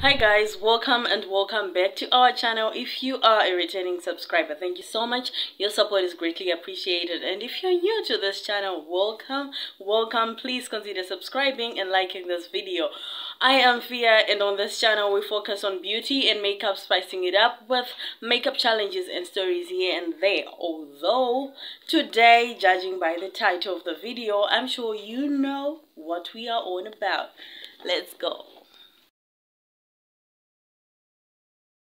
hi guys welcome and welcome back to our channel. If you are a returning subscriber thank you so much. Your support is greatly appreciated. And if you're new to this channel welcome welcome. Please consider subscribing and liking this video. I am Fia and on this channel we focus on beauty and makeup spicing it up with makeup challenges and stories here and there. Although today judging by the title of the video I'm sure you know what we are on about. Let's go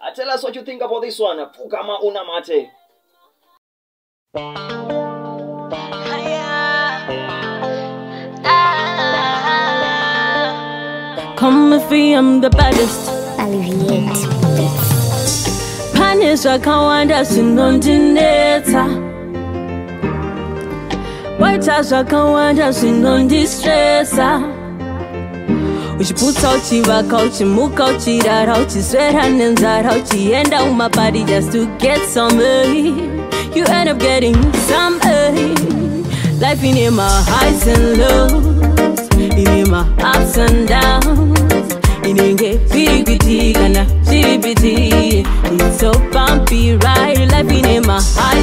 Uh, tell us what you think about this one. Pukama Unamate. Come with me, I'm the baddest. Pane zvakawanda zvinondinetsa waita zvakawanda zvinondistresa uchiputsa uchivaka uchimuka uchirara uchiswera nenzara uchienda umapari just to get some money you end up getting some money life in my highs and lows in my ups and downs. Inenge zviri kuitika na zviri biti it's so bumpy right? Life in my highs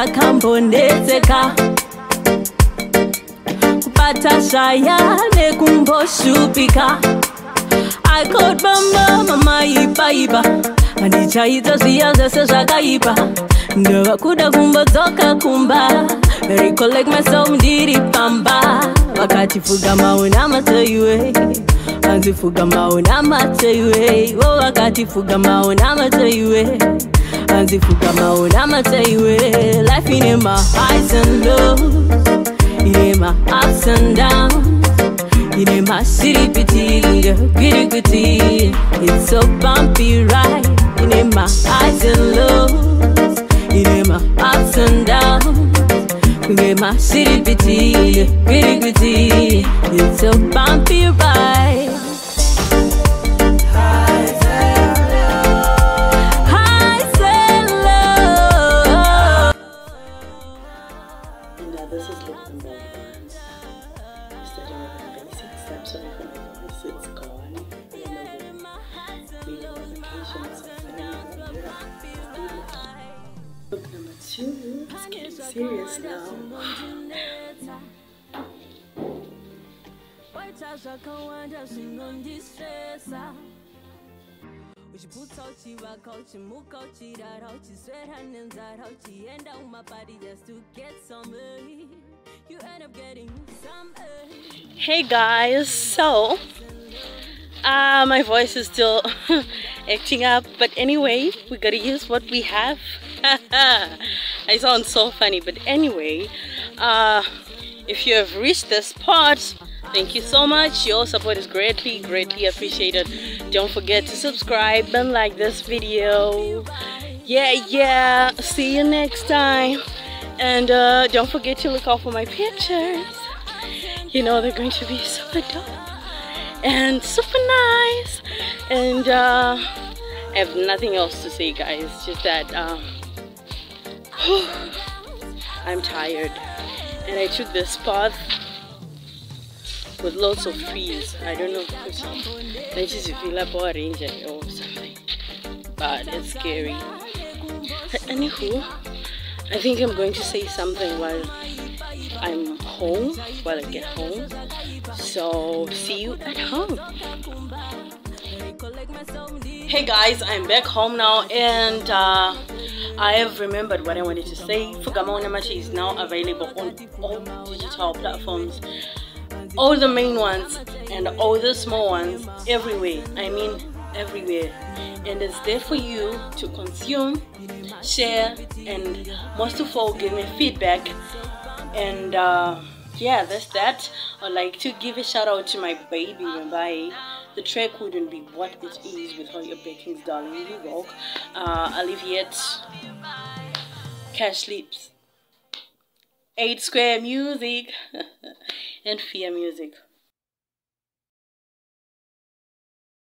ndakambonetseka kupata shaya nekumboshupika called mama, mama ipaipa handichaita zviya zvese zvakaipa ndova kuda kumbodzoka kumba. Recollect myself ndiri pamba. Vakati pfugama una mateiwe hanzi pfugama una mateiwe vo vakati pfugama una mateiwe hanzi pfugama una mateiwe life ine my highs and lows. Ine my ups and downs. Ine masiripiti kunge kwiri kuti it's so bumpy right? Ine my highs and lows. Ine my ups and downs. Kunge masiripiti kunge kwiri kuti it's so Book number two. It's getting serious now. waita zvakawanda zvinondistresa uchiputsa uchivaka uchimuka uchirara uchiswera nenzara uchienda umapari just to get some money hey guys so uh, my voice is still acting up but anyway we gotta use what we have. I sound so funny but anyway uh, if you have reached this part thank you so much. Your support is greatly greatly appreciated. Don't forget to subscribe and like this video. Yeah yeah see you next time and uh, don't forget to look out for my pictures. You know they're going to be super dope and super nice. And uh, I have nothing else to say guys. Just that um, I'm tired. And I took this path with lots of trees I don't know if I just feel like Power Ranger or something. But it's scary. Anywho I think I'm going to say something while I'm home, while I get home. So, see you at home. Hey guys, I'm back home now and uh, I have remembered what I wanted to say. Pfugama Unamate is now available on all digital platforms, all the main ones and all the small ones, everywhere. I mean, everywhere. And it's there for you to consume, share, and most of all, give me feedback. And uh, yeah, that's that. I'd like to give a shout out to my baby Mbaye the track wouldn't be what it is without your backings, darling. You rock. Uh, Cash Lips, 8 Square Music, and Fear Music.